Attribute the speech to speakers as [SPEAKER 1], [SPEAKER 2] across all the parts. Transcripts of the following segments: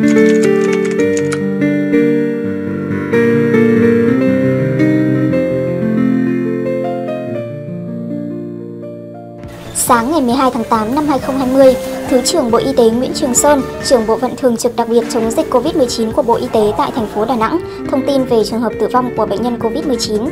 [SPEAKER 1] Sáng ngày 12 tháng 8 năm 2020, Thứ trưởng Bộ Y tế Nguyễn Trường Sơn, trưởng Bộ phận Thường trực đặc biệt chống dịch COVID-19 của Bộ Y tế tại thành phố Đà Nẵng, thông tin về trường hợp tử vong của bệnh nhân COVID-19.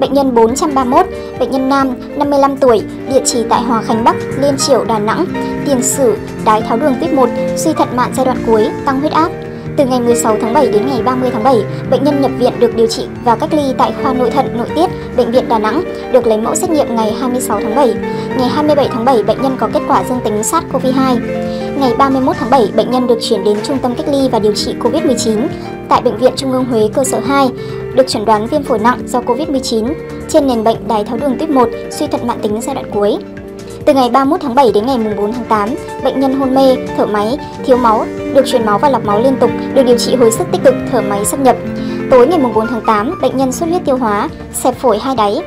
[SPEAKER 1] Bệnh nhân 431, bệnh nhân nam, 55 tuổi, địa chỉ tại Hòa Khánh Bắc, Liên Triểu, Đà Nẵng, tiền sử đái tháo đường tuyếp 1, suy thận mạn giai đoạn cuối, tăng huyết áp, từ ngày 16 tháng 7 đến ngày 30 tháng 7, bệnh nhân nhập viện được điều trị và cách ly tại khoa nội thận nội tiết Bệnh viện Đà Nẵng, được lấy mẫu xét nghiệm ngày 26 tháng 7. Ngày 27 tháng 7, bệnh nhân có kết quả dương tính SARS-CoV-2. Ngày 31 tháng 7, bệnh nhân được chuyển đến trung tâm cách ly và điều trị COVID-19 tại Bệnh viện Trung ương Huế cơ sở 2, được chẩn đoán viêm phổi nặng do COVID-19 trên nền bệnh đái tháo đường tuyếp 1, suy thận mạng tính giai đoạn cuối. Từ ngày 31 tháng 7 đến ngày 4 tháng 8, bệnh nhân hôn mê, thở máy, thiếu máu, được truyền máu và lọc máu liên tục, được điều trị hồi sức tích cực thở máy xâm nhập. Tối ngày 4 tháng 8, bệnh nhân xuất huyết tiêu hóa, xẹp phổi hai đáy,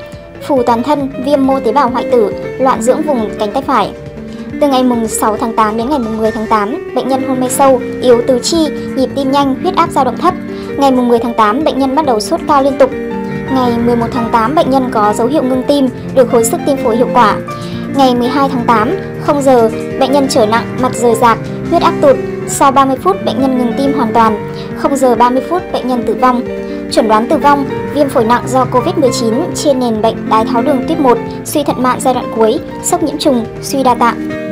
[SPEAKER 1] phù toàn thân, viêm mô tế bào hoại tử, loạn dưỡng vùng cánh tay phải. Từ ngày mùng 6 tháng 8 đến ngày mùng 10 tháng 8, bệnh nhân hôn mê sâu, yếu tứ chi, nhịp tim nhanh, huyết áp dao động thấp. Ngày mùng 10 tháng 8, bệnh nhân bắt đầu sốt cao liên tục. Ngày 11 tháng 8, bệnh nhân có dấu hiệu ngưng tim, được hồi sức tim phổi hiệu quả. Ngày 12 tháng 8, 0 giờ, bệnh nhân trở nặng, mặt rời rạc, huyết áp tụt. Sau 30 phút, bệnh nhân ngừng tim hoàn toàn. 0 giờ 30 phút, bệnh nhân tử vong. Chuẩn đoán tử vong, viêm phổi nặng do COVID-19 trên nền bệnh đái tháo đường tuyếp 1, suy thận mạng giai đoạn cuối, sốc nhiễm trùng, suy đa tạng.